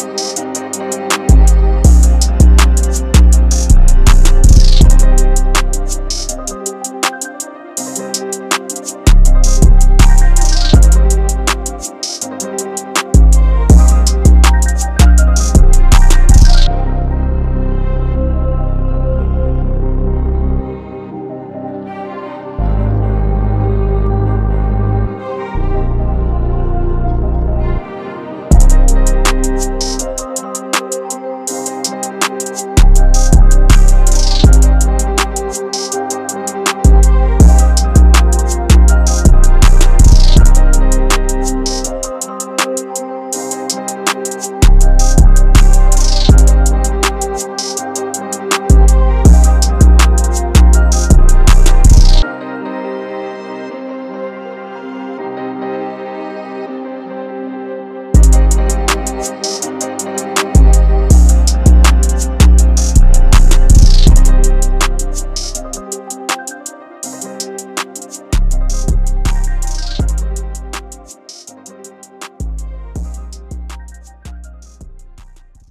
Thank you.